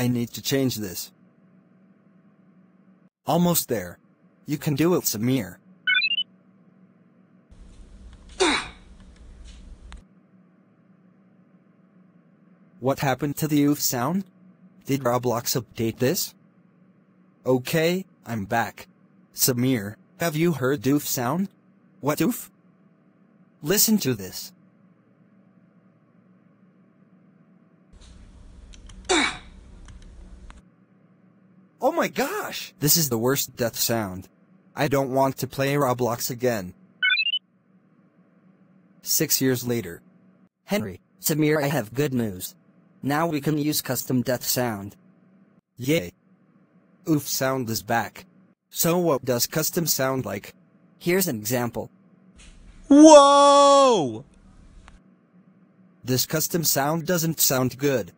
I need to change this. Almost there. You can do it, Samir. What happened to the oof sound? Did Roblox update this? Okay, I'm back. Samir, have you heard doof sound? What doof? Listen to this. Oh my gosh! This is the worst death sound. I don't want to play Roblox again. Six years later. Henry, Samir I have good news. Now we can use custom death sound. Yay. Oof sound is back. So what does custom sound like? Here's an example. Whoa! This custom sound doesn't sound good.